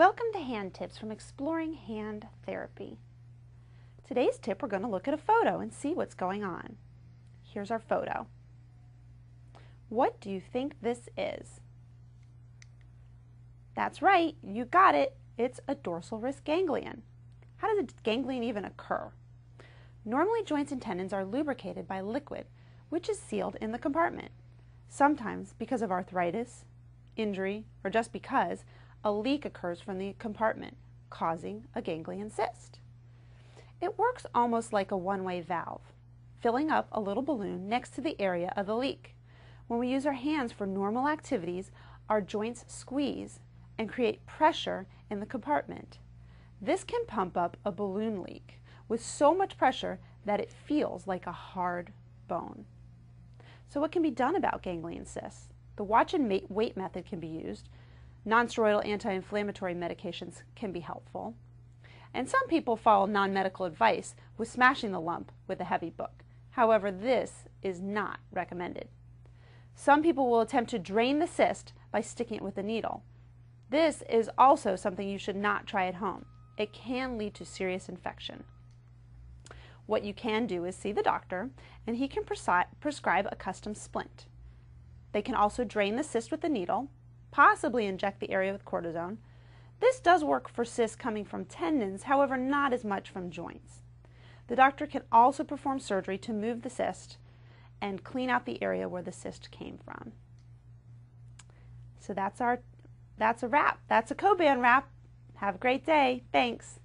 Welcome to Hand Tips from Exploring Hand Therapy. Today's tip, we're going to look at a photo and see what's going on. Here's our photo. What do you think this is? That's right, you got it. It's a dorsal wrist ganglion. How does a ganglion even occur? Normally, joints and tendons are lubricated by liquid, which is sealed in the compartment. Sometimes, because of arthritis, injury, or just because, a leak occurs from the compartment, causing a ganglion cyst. It works almost like a one-way valve, filling up a little balloon next to the area of the leak. When we use our hands for normal activities, our joints squeeze and create pressure in the compartment. This can pump up a balloon leak with so much pressure that it feels like a hard bone. So what can be done about ganglion cysts? The watch and wait method can be used, Nonsteroidal anti-inflammatory medications can be helpful. And some people follow non-medical advice with smashing the lump with a heavy book. However, this is not recommended. Some people will attempt to drain the cyst by sticking it with a needle. This is also something you should not try at home. It can lead to serious infection. What you can do is see the doctor and he can prescribe a custom splint. They can also drain the cyst with a needle possibly inject the area with cortisone. This does work for cysts coming from tendons, however, not as much from joints. The doctor can also perform surgery to move the cyst and clean out the area where the cyst came from. So that's our that's a wrap. That's a Coban wrap. Have a great day. Thanks.